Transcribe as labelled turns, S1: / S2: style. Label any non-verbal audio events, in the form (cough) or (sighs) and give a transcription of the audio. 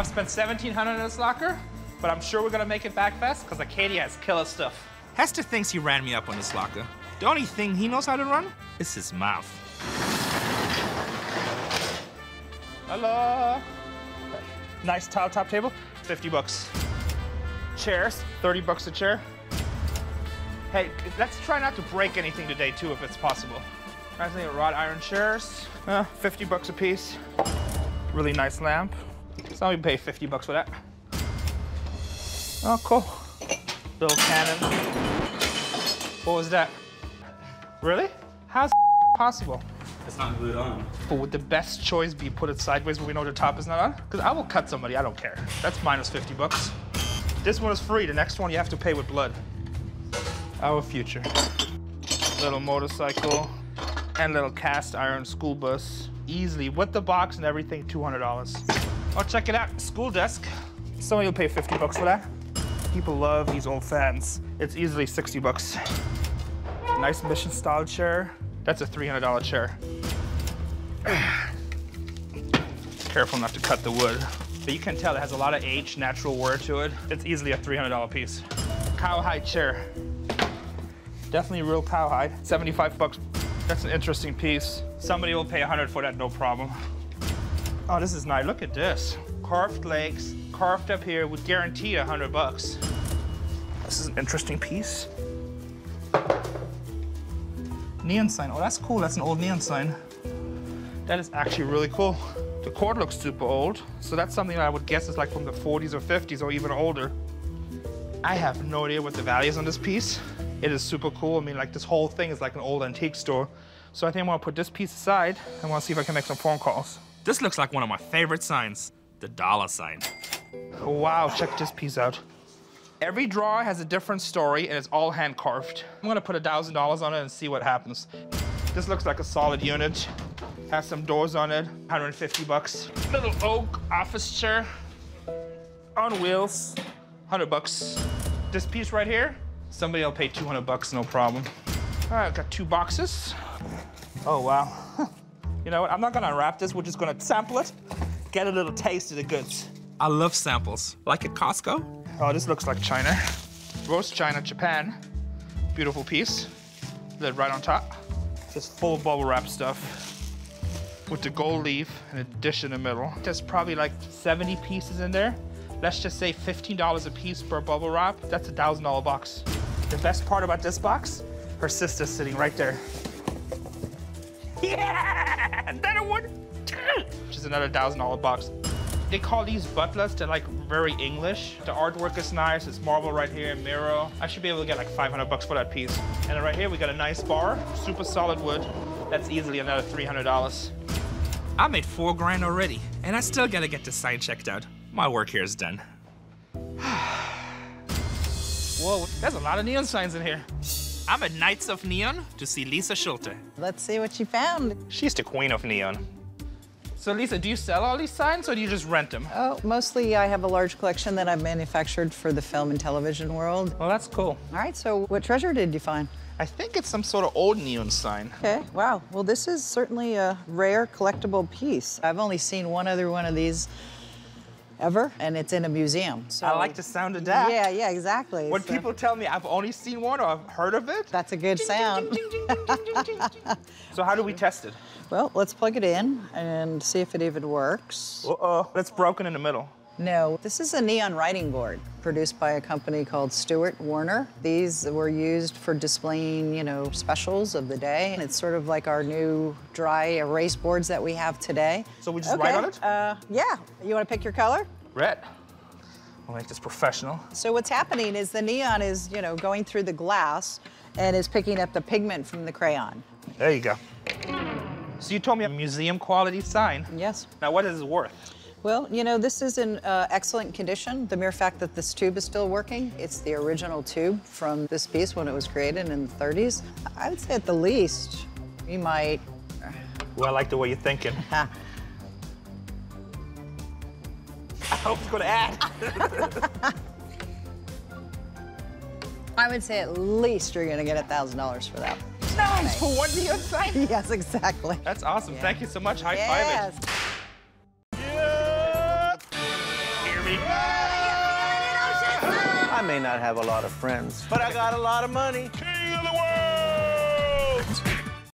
S1: I've spent 1700 in this locker, but I'm sure we're gonna make it back fast because Arcadia has killer stuff.
S2: Hester thinks he ran me up on this locker. The only thing he knows how to run is his mouth.
S1: Hello. Nice tile top table, 50 bucks. Chairs, 30 bucks a chair. Hey, let's try not to break anything today too, if it's possible. Nice little wrought iron chairs, uh, 50 bucks a piece. Really nice lamp. Somebody pay 50 bucks for that. Oh, cool. Little cannon. What was that? Really? How's (laughs) possible?
S3: It's not glued on.
S1: But would the best choice be put it sideways when we know the top is not on? Because I will cut somebody, I don't care. That's minus 50 bucks. This one is free, the next one you have to pay with blood. Our future. Little motorcycle and little cast iron school bus. Easily, with the box and everything, $200. Oh, check it out, school desk. Somebody will pay 50 bucks for that. People love these old fans. It's easily 60 bucks. Nice mission style chair. That's a $300 chair. (sighs) Careful not to cut the wood. But you can tell it has a lot of age, natural wear to it. It's easily a $300 piece. Cowhide chair. Definitely real cowhide. 75 bucks. That's an interesting piece. Somebody will pay 100 for that, no problem. Oh, this is nice. Look at this. Carved legs, carved up here, would guarantee 100 bucks. This is an interesting piece. Neon sign. Oh, that's cool. That's an old neon sign. That is actually really cool. The cord looks super old, so that's something that I would guess is like from the 40s or 50s or even older. I have no idea what the value is on this piece. It is super cool. I mean, like this whole thing is like an old antique store. So I think I'm gonna put this piece aside and wanna see if I can make some phone calls.
S2: This looks like one of my favorite signs, the dollar sign.
S1: Wow, check this piece out. Every drawer has a different story and it's all hand carved. I'm gonna put a thousand dollars on it and see what happens. This looks like a solid unit. Has some doors on it, 150 bucks. Little oak office chair on wheels, 100 bucks. This piece right here, somebody will pay 200 bucks, no problem. All right, I've got two boxes. Oh, wow. You know what, I'm not gonna unwrap this, we're just gonna sample it, get a little taste of the goods.
S2: I love samples, like at Costco.
S1: Oh, this looks like China. Roast China, Japan. Beautiful piece. Lid right on top. Just full bubble wrap stuff. With the gold leaf and a dish in the middle. There's probably like 70 pieces in there. Let's just say $15 a piece per bubble wrap. That's a $1,000 box. The best part about this box, her sister's sitting right there. (laughs) Yeah! Another one! Which is another $1,000 box. They call these butlers, they're like very English. The artwork is nice, it's marble right here, mirror. I should be able to get like 500 bucks for that piece. And then right here, we got a nice bar, super solid wood. That's easily another $300.
S2: I made four grand already, and I still gotta get this sign checked out. My work here is done. (sighs)
S1: Whoa, there's a lot of neon signs in here.
S2: I'm at Nights of Neon to see Lisa Schulte.
S4: Let's see what she found.
S1: She's the queen of neon. So Lisa, do you sell all these signs or do you just rent them?
S4: Oh, mostly I have a large collection that I've manufactured for the film and television world.
S1: Well, that's cool.
S4: All right, so what treasure did you find?
S1: I think it's some sort of old neon sign.
S4: Okay, wow. Well, this is certainly a rare collectible piece. I've only seen one other one of these ever, and it's in a museum. So
S1: I like the sound of that.
S4: Yeah, yeah, exactly.
S1: When
S4: So
S1: people tell me I've only seen one or I've heard of it,
S4: That's a good sound.
S1: so how do we test it?
S4: well, let's plug it in and see if it even works.
S1: Uh-oh, it's broken in the middle.
S4: No, this is a neon writing board produced by a company called Stewart Warner. These were used for displaying, you know, specials of the day. And it's sort of like our new dry erase boards that we have today.
S1: So we just write on it?
S4: Uh, yeah. You want to pick your color?
S1: Red. We'll make this professional.
S4: So what's happening is the neon is, you know, going through the glass and is picking up the pigment from the crayon.
S1: There you go. So you told me a museum quality sign.
S4: Yes.
S1: Now what is it worth?
S4: Well, you know, this is in uh, excellent condition. The mere fact that this tube is still working, it's the original tube from this piece when it was created in the 30s. I would say at the least, we might,
S1: Well, I like the way you're thinking. (laughs) I hope it's gonna add. (laughs)
S4: I would say at least you're gonna get $1,000 for that.
S1: Nice for one neon sign. (laughs)
S4: Yes, exactly.
S1: That's awesome.
S4: Yeah.
S1: Thank you so much. High
S4: yes.
S1: five it. Baby.
S3: I may not have a lot of friends, but I got a lot of money.
S1: King of the world!